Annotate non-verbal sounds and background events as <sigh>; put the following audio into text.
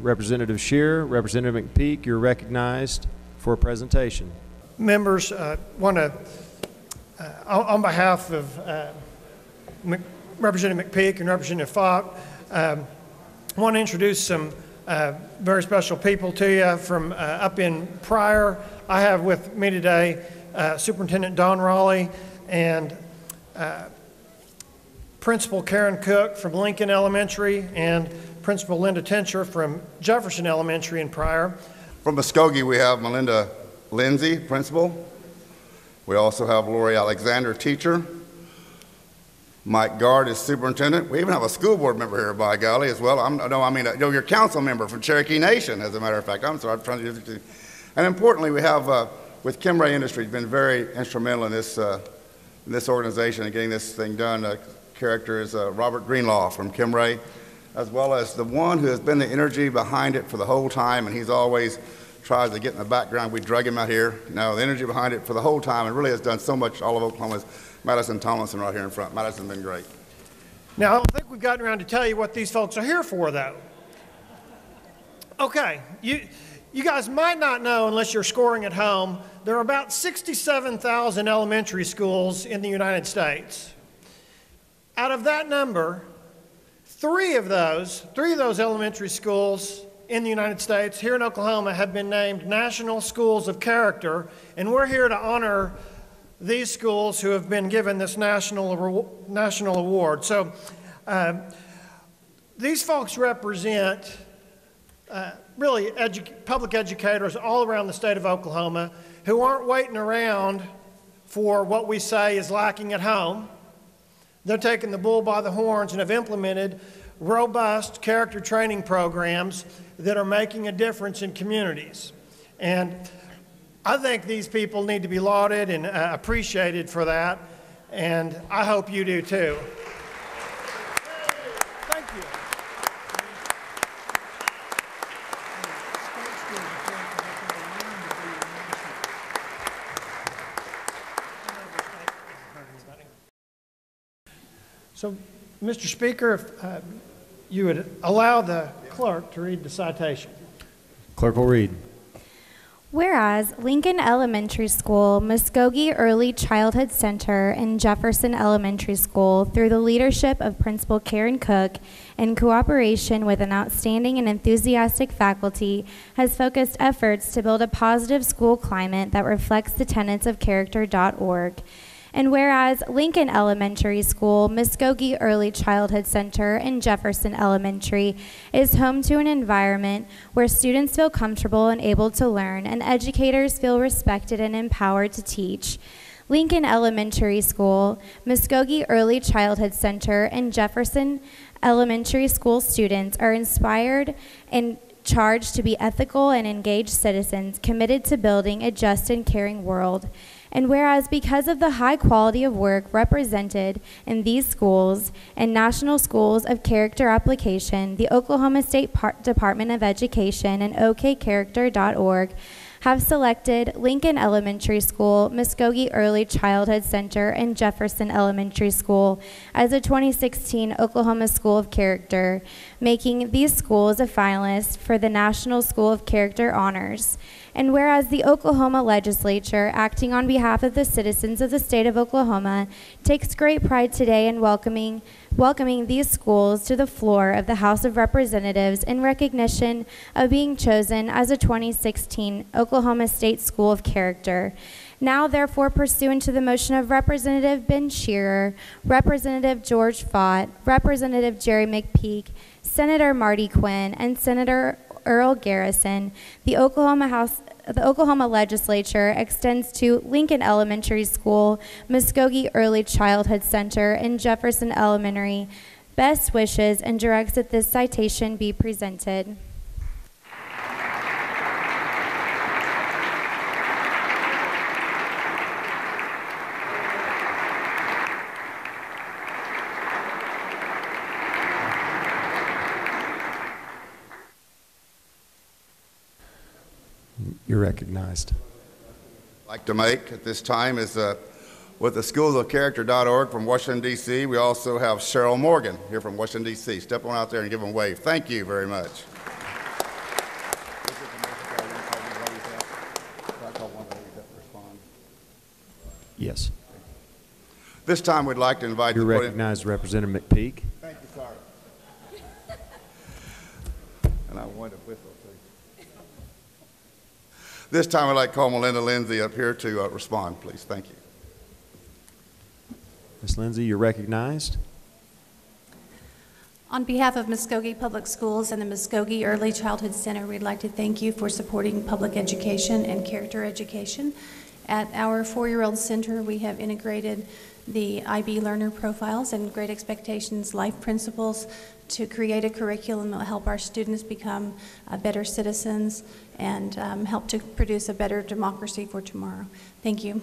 Representative Sherrer, Representative McPeak, you're recognized for a presentation. Members, uh, want to, on behalf of uh, Mc- Representative McPeak and Representative Faught, um, want to introduce some uh, very special people to you from uh, up in Pryor. I have with me today uh, Superintendent Don Raleigh and uh, Principal Karen Cook from Lincoln Elementary and Principal Linda Tencher from Jefferson Elementary in Pryor. From Muskogee, we have Melinda Lindsay, principal. We also have Lori Alexander, teacher. Mike Garde is superintendent. We even have a school board member here, by golly, as well. I'm, no, I mean, uh, no, your council member from Cherokee Nation, as a matter of fact. I'm sorry, I'm trying to And importantly, we have, uh, with Kimray Industries, been very instrumental in this, uh, in this organization and getting this thing done. Uh, character is uh, Robert Greenlaw from Kimray, as well as the one who has been the energy behind it for the whole time, and he's always tries to get in the background. We drug him out here. Now, the energy behind it for the whole time, and really has done so much all of Oklahoma's Madison Tomlinson right here in front. Madison's been great. Now, I don't think we've gotten around to tell you what these folks are here for, though. Okay, you, you guys might not know unless you're scoring at home, there are about 67,000 elementary schools in the United States. Out of that number, three of those, three of those elementary schools in the United States, here in Oklahoma, have been named National Schools of Character, and we're here to honor these schools who have been given this national, national award. So uh, these folks represent uh, really edu- public educators all around the state of Oklahoma who aren't waiting around for what we say is lacking at home. They're taking the bull by the horns and have implemented robust character training programs that are making a difference in communities. And I think these people need to be lauded and uh, appreciated for that, and I hope you do too. So, Mr. Speaker, if uh, you would allow the clerk to read the citation. Clerk will read. Whereas Lincoln Elementary School, Muskogee Early Childhood Center, and Jefferson Elementary School, through the leadership of Principal Karen Cook, in cooperation with an outstanding and enthusiastic faculty, has focused efforts to build a positive school climate that reflects the tenets of character.org. And whereas Lincoln Elementary School, Muskogee Early Childhood Center, and Jefferson Elementary is home to an environment where students feel comfortable and able to learn, and educators feel respected and empowered to teach. Lincoln Elementary School, Muskogee Early Childhood Center, and Jefferson Elementary School students are inspired and charged to be ethical and engaged citizens committed to building a just and caring world. And whereas because of the high quality of work represented in these schools and National Schools of Character application, the Oklahoma State Par- Department of Education and okcharacter.org have selected Lincoln Elementary School, Muskogee Early Childhood Center, and Jefferson Elementary School as a 2016 Oklahoma School of Character, making these schools a finalist for the National School of Character honors. And whereas the Oklahoma legislature, acting on behalf of the citizens of the state of Oklahoma, takes great pride today in welcoming, welcoming these schools to the floor of the House of Representatives in recognition of being chosen as a 2016 Oklahoma State School of Character. Now, therefore, pursuant to the motion of Representative Ben Sherrer, Representative George Faught, Representative Jerry McPeak, Senator Marty Quinn, and Senator Earl Garrison, the Oklahoma House the Oklahoma legislature extends to Lincoln Elementary School, Muskogee Early Childhood Center, and Jefferson Elementary best wishes and directs that this citation be presented. You're recognized. I'd like to make at this time is uh, with the schoolsofcharacter.org from Washington, D.C. We also have Cheryl Morgan here from Washington, D.C. Step on out there and give them a wave. Thank you very much. Yes. This time we'd like to invite you. to recognize Representative McPeak. Thank you, sir. <laughs> and I want a whistle, too. This time, I'd like to call Melinda Lindsay up here to uh, respond, please. Thank you. Ms. Lindsay, you're recognized. On behalf of Muskogee Public Schools and the Muskogee Early Childhood Center, we'd like to thank you for supporting public education and character education. At our four-year-old center, we have integrated the IB learner profiles and Great Expectations life principles to create a curriculum that will help our students become uh, better citizens and um, help to produce a better democracy for tomorrow. Thank you.